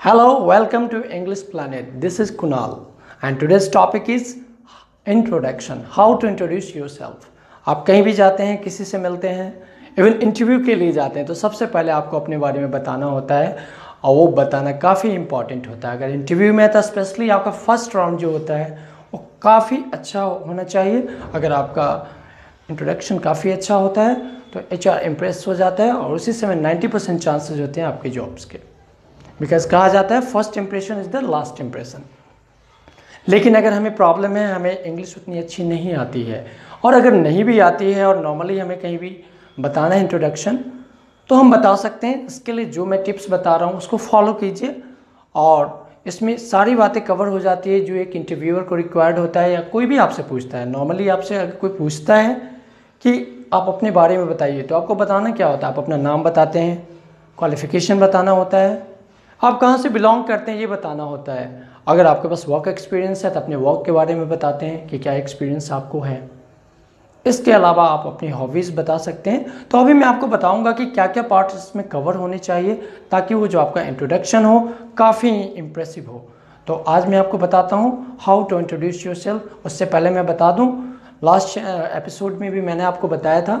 Hello, welcome to English Planet. This is Kunal, and today's topic is introduction. How to introduce yourself. आप कहीं भी जाते हैं किसी से मिलते हैं इवन इंटरव्यू के लिए जाते हैं तो सबसे पहले आपको अपने बारे में बताना होता है और वो बताना काफ़ी इंपॉर्टेंट होता है अगर इंटरव्यू में तो स्पेशली आपका फ़र्स्ट राउंड जो होता है वो काफ़ी अच्छा होना चाहिए अगर आपका इंट्रोडक्शन काफ़ी अच्छा होता है तो एच आर इम्प्रेस हो जाता है और उसी समय 90 परसेंट चांसेज होते हैं आपके जॉब्स के बिकॉज़ कहा जाता है first impression is the last impression लेकिन अगर हमें प्रॉब्लम है, हमें इंग्लिश उतनी अच्छी नहीं आती है। और अगर नहीं भी आती है और नॉर्मली हमें कहीं भी बताना है इंट्रोडक्शन तो हम बता सकते हैं, इसके लिए जो मैं टिप्स बता रहा हूँ, उसको फॉलो कीजिए। और इसमें सारी बातें कवर हो जाती है जो एक इंटरव्यूअर को रिक्वायर्ड होता है या कोई भी आपसे पूछता है। नॉर्मली आपसे अगर कोई पूछता है कि आप अपने बारे में बताइए तो आपको बताना क्या होता है? आप अपना नाम बताते हैं क्वालिफिकेशन बताना होता है। आप कहाँ से बिलोंग करते हैं ये बताना होता है। अगर आपके पास वर्क एक्सपीरियंस है तो अपने वर्क के बारे में बताते हैं कि क्या एक्सपीरियंस आपको है। इसके अलावा आप अपनी हॉबीज़ बता सकते हैं। तो अभी मैं आपको बताऊँगा कि क्या क्या पार्ट्स इसमें कवर होने चाहिए ताकि वो जो आपका इंट्रोडक्शन हो, काफ़ी इम्प्रेसिव हो। तो आज मैं आपको बताता हूँ how to introduce yourself उससे पहले मैं बता दूँ लास्ट एपिसोड में भी मैंने आपको बताया था,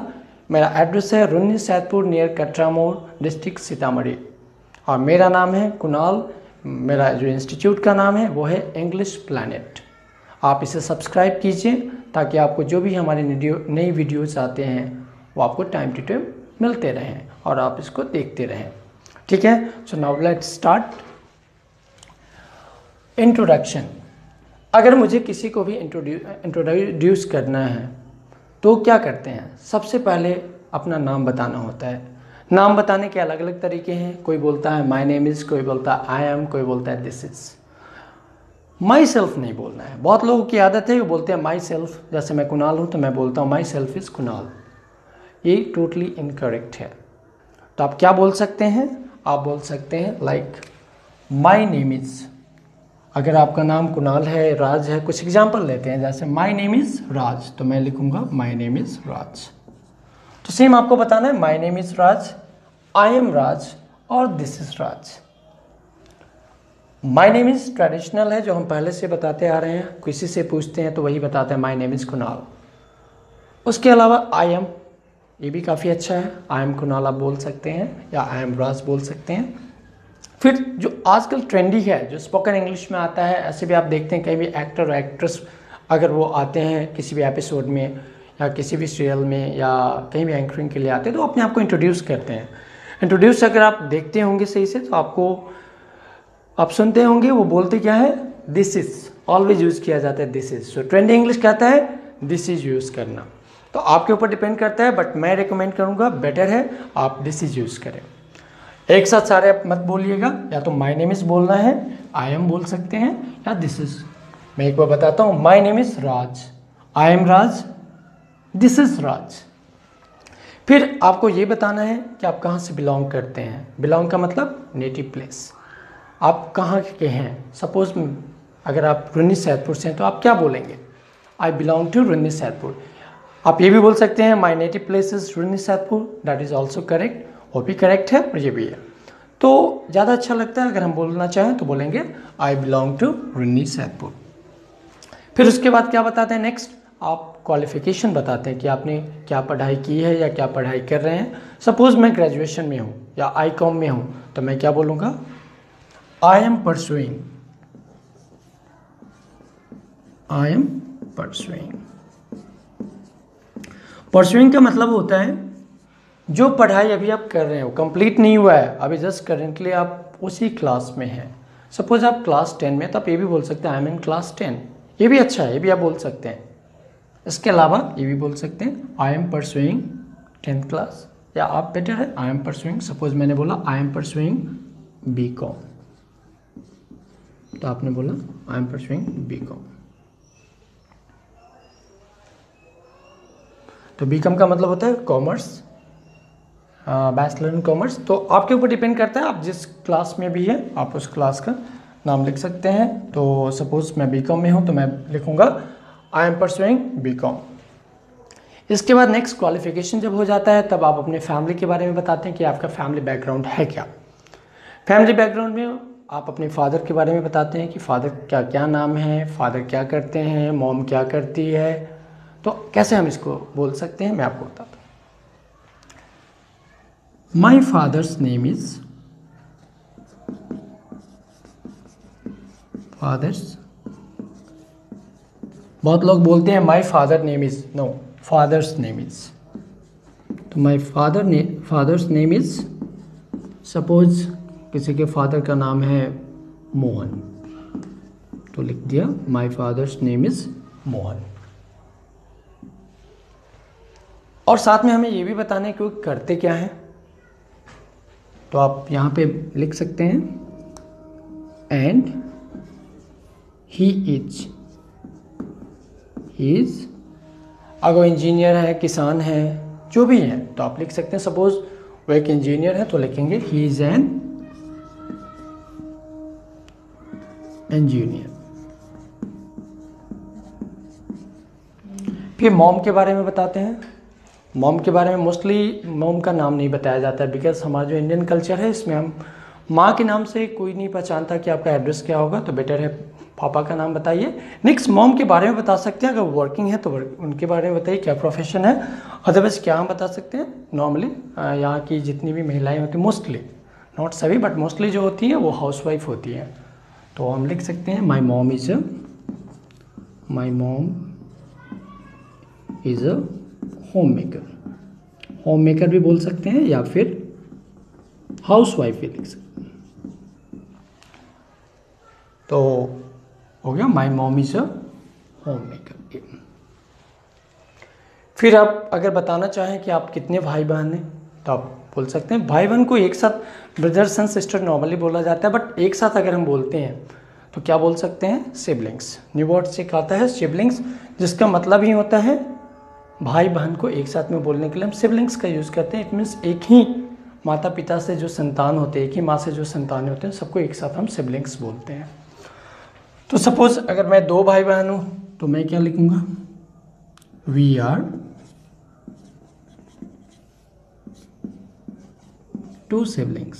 मेरा एड्रेस है रुन्नी सैदपुर नियर कटरा मोड़ डिस्ट्रिक्ट सीतामढ़ी। और मेरा नाम है कुणाल। मेरा जो इंस्टीट्यूट का नाम है, वो है इंग्लिश प्लानट आप इसे सब्सक्राइब कीजिए, ताकि आपको जो भी हमारे नई वीडियोस आते हैं, वो आपको टाइम टू टाइम मिलते रहें और आप इसको देखते रहें। ठीक है? So now let start introduction अगर मुझे किसी को भी इंट्रोड्यूस करना है तो क्या करते हैं? सबसे पहले अपना नाम बताना होता है। नाम बताने के अलग अलग तरीके हैं। कोई बोलता है माई नेम इज़ कोई बोलता है आई एम कोई बोलता है दिस इज़ माई सेल्फ नहीं बोलना है। बहुत लोगों की आदत है, वो बोलते हैं माई सेल्फ जैसे मैं कुणाल हूँ तो मैं बोलता हूँ माई सेल्फ इज़ कुणाल। ये टोटली इनकरेक्ट है। तो आप क्या बोल सकते हैं? आप बोल सकते हैं लाइक माई नेम इज़ अगर आपका नाम कुणाल है, राज है, कुछ एग्ज़ाम्पल लेते हैं, जैसे माई नेम इज़ राज तो मैं लिखूँगा माई नेम इज़ राज तो सेम आपको बताना है my name is Raj I am Raj और this is Raj my name is traditional है, जो हम पहले से बताते आ रहे हैं, किसी से पूछते हैं तो वही बताते हैं माई नेम इज़ कुणाल उसके अलावा आई एम ये भी काफ़ी अच्छा है आई एम कुणाल आप बोल सकते हैं, या आई एम राज बोल सकते हैं. फिर जो आजकल ट्रेंडी है, जो स्पोकन इंग्लिश में आता है, ऐसे भी आप देखते हैं, कहीं भी एक्टर और एक्ट्रेस अगर वो आते हैं किसी भी एपिसोड में या किसी भी सीरियल में या कहीं भी एंकरिंग के लिए आते हैं तो अपने आप को इंट्रोड्यूस करते हैं। इंट्रोड्यूस अगर आप देखते होंगे सही से तो आपको, आप सुनते होंगे, वो बोलते क्या है? दिस इज़ ऑलवेज यूज़ किया जाता है this is so trendy English कहता है दिस इज़ यूज़ करना। तो आपके ऊपर डिपेंड करता है बट मैं रिकमेंड करूँगा बेटर है, आप दिस इज़ यूज़ करें। एक साथ सारे आप मत बोलिएगा, या तो माई नेम इज़ बोलना है आई एम बोल सकते हैं, या दिस इज़ मैं एक बार बताता हूँ my name is Raj I am Raj this is Raj फिर आपको ये बताना है कि आप कहाँ से बिलोंग करते हैं। बिलोंग का मतलब नेटिव प्लेस आप कहाँ के हैं? सपोज़ अगर आप रुन्नी सैदपुर से हैं तो आप क्या बोलेंगे? I belong to Runni Saidpur आप ये भी बोल सकते हैं my native place is Runni Saidpur that is also correct वो भी करेक्ट है, और ये भी है। तो ज़्यादा अच्छा लगता है, अगर हम बोलना चाहें तो बोलेंगे I belong to Runni Saidpur फिर उसके बाद क्या बताते हैं नेक्स्ट आप क्वालिफिकेशन बताते हैं कि आपने क्या पढ़ाई की है या क्या पढ़ाई कर रहे हैं। सपोज़ मैं ग्रेजुएशन में हूँ या आई कॉम में हूँ तो मैं क्या बोलूँगा? I am pursuing. I am pursuing. Pursuing का मतलब होता है, जो पढ़ाई अभी आप कर रहे हो कंप्लीट नहीं हुआ है, अभी जस्ट करेंटली आप उसी क्लास में हैं। सपोज़ आप क्लास टेन में तो आप ये भी बोल सकते हैं I am in class ten ये भी अच्छा है, ये भी आप बोल सकते हैं। इसके अलावा ये भी बोल सकते हैं आई एम पर परसुइंग टेंथ क्लास या आप बेटर है आई एम पर परसुइंग सपोज़ मैंने बोला I am pursuing B com तो आपने बोला I am pursuing B com तो बी कॉम का मतलब होता है कॉमर्स बैचलर इन कॉमर्स तो आपके ऊपर डिपेंड करता है, आप जिस क्लास में भी है, आप उस क्लास का नाम लिख सकते हैं. तो सपोज़ मैं बी कॉम में हूँ तो मैं लिखूँगा I am pursuing B com इसके बाद नेक्स्ट क्वालिफिकेशन जब हो जाता है, तब आप अपने फैमिली के बारे में बताते हैं कि आपका फैमिली बैकग्राउंड है क्या। फैमिली बैकग्राउंड में आप अपने फादर के बारे में बताते हैं कि फादर क्या क्या नाम है फादर क्या करते हैं मॉम क्या करती है। तो कैसे हम इसको बोल सकते हैं, मैं आपको बताता हूँ। My father's name is father's बहुत लोग बोलते हैं my father name is no father's name is तो माई फादर ने फादर्स नेम इज़ सपोज़ किसी के फादर का नाम है मोहन। तो लिख दिया my father's name is Mohan. और साथ में हमें ये भी बताना है कि वो करते क्या हैं। तो आप यहाँ पे लिख सकते हैं एंड ही इज़ इज़ अगर इंजीनियर है, किसान है, जो भी है तो आप लिख सकते हैं सपोज़ वो एक इंजीनियर है तो लिखेंगे ही इज़ एन इंजीनियर फिर मॉम के बारे में बताते हैं। मॉम के बारे में मोस्टली मॉम का नाम नहीं बताया जाता है बिकॉज़ हमारा जो इंडियन कल्चर है, इसमें हम माँ के नाम से कोई नहीं पहचानता कि आपका एड्रेस क्या होगा तो बेटर है पापा का नाम बताइए। नेक्स्ट मॉम के बारे में बता सकते हैं। अगर वर्किंग है तो उनके बारे में बताइए, क्या प्रोफेशन है? अदरवाइज़ क्या हम बता सकते हैं? नॉर्मली यहाँ की जितनी भी महिलाएँ होती मोस्टली नॉट सभी बट मोस्टली जो होती है, वो हाउसवाइफ होती है। तो हम लिख सकते हैं my mom is a my mom is a homemaker homemaker भी बोल सकते हैं, या फिर हाउस वाइफ भी लिख सकते हैं। तो हो गया? My mom is a homemaker फिर आप अगर बताना चाहें कि आप कितने भाई बहन हैं तो आप बोल सकते हैं। भाई बहन को एक साथ ब्रदर्स एंड सिस्टर नॉर्मली बोला जाता है बट एक साथ अगर हम बोलते हैं तो क्या बोल सकते हैं? सिबलिंग्स न्यू वर्ड से कहता है सिबलिंग्स जिसका मतलब ही होता है भाई बहन को एक साथ में बोलने के लिए हम सिबलिंग्स का यूज़ करते हैं। इट मीन्स एक ही माता पिता से जो संतान होते हैं एक ही माँ से जो संतान होते हैं सबको एक साथ हम सिबलिंग्स बोलते हैं। तो सपोज़ अगर मैं दो भाई बहन हूँ तो मैं क्या लिखूँगा? We are two siblings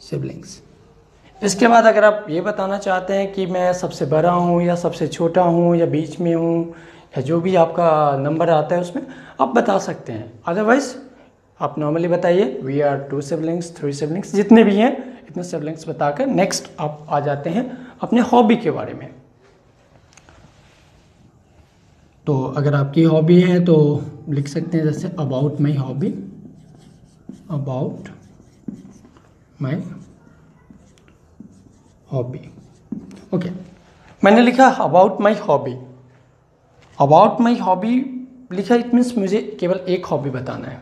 siblings इसके बाद अगर आप ये बताना चाहते हैं कि मैं सबसे बड़ा हूँ या सबसे छोटा हूँ या बीच में हूँ या जो भी आपका नंबर आता है उसमें, आप बता सकते हैं। अदरवाइज़ आप नॉर्मली बताइए we are two siblings three siblings जितने भी हैं इतने सिबलिंग्स बताकर नेक्स्ट आप आ जाते हैं अपने हॉबी के बारे में। तो अगर आपकी हॉबी है तो लिख सकते हैं जैसे about my hobby about my hobby okay मैंने लिखा about my hobby about my hobby लिखा इट मीन्स मुझे केवल एक हॉबी बताना है।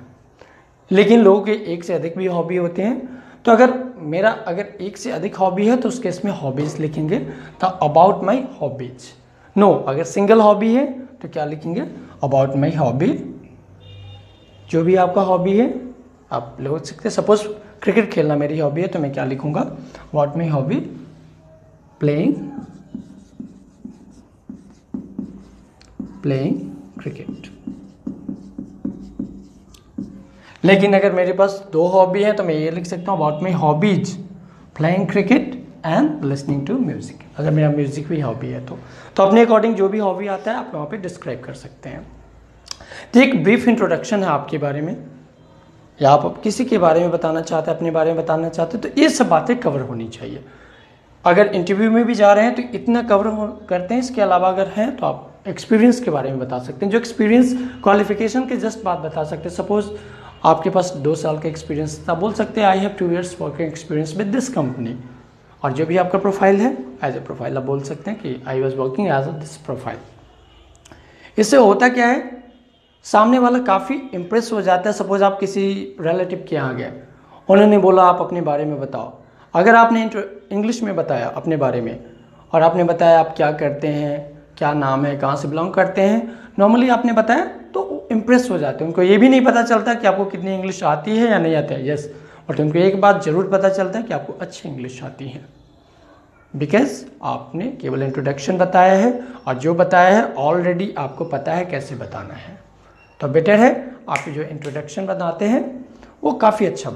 लेकिन लोगों के एक से अधिक भी हॉबी होते हैं। तो अगर मेरा अगर एक से अधिक हॉबी है तो उस केस में हॉबीज लिखेंगे। तो अबाउट माई हॉबीज नो अगर सिंगल हॉबी है तो क्या लिखेंगे? अबाउट माई हॉबी जो भी आपका हॉबी है, आप लिख सकते हैं। सपोज़ क्रिकेट खेलना मेरी हॉबी है तो मैं क्या लिखूँगा? About my hobby playing playing cricket लेकिन अगर मेरे पास दो हॉबी है तो मैं ये लिख सकता हूँ about my hobbies playing cricket and listening to music अगर मेरा म्यूज़िक भी हॉबी है तो। तो अपने अकॉर्डिंग जो भी हॉबी आता है, आप वहाँ पे डिस्क्राइब कर सकते हैं। तो एक ब्रीफ इंट्रोडक्शन है आपके बारे में। या आप किसी के बारे में बताना चाहते हैं, अपने बारे में बताना चाहते हैं तो ये सब बातें कवर होनी चाहिए। अगर इंटरव्यू में भी जा रहे हैं तो इतना कवर करते हैं, इसके अलावा अगर हैं तो आप एक्सपीरियंस के बारे में बता सकते हैं। जो एक्सपीरियंस क्वालिफिकेशन के जस्ट बात बता सकते हैं। सपोज़ आपके पास दो साल का एक्सपीरियंस था। बोल सकते हैं I have two years working experience with this company और जो भी आपका प्रोफ़ाइल है एज ए प्रोफ़ाइल आप बोल सकते हैं कि I was working as a this profile इससे होता क्या है? सामने वाला काफ़ी इम्प्रेस हो जाता है। सपोज़ आप किसी रिलेटिव के यहाँ गए उन्होंने बोला, आप अपने बारे में बताओ। अगर आपने इंग्लिश में बताया अपने बारे में, और आपने बताया आप क्या करते हैं, क्या नाम है, कहाँ से बिलोंग करते हैं नॉर्मली आपने बताया तो इम्प्रेस हो जाते हैं। उनको ये भी नहीं पता चलता कि आपको कितनी इंग्लिश आती है या नहीं आती है। यस बट उनको एक बात ज़रूर पता चलता है कि आपको अच्छी इंग्लिश आती है। बिकॉज़ आपने केवल इंट्रोडक्शन बताया है और जो बताया है ऑलरेडी आपको पता है कैसे बताना है। तो बेटर है, आप जो इंट्रोडक्शन बताते हैं, वो काफ़ी अच्छा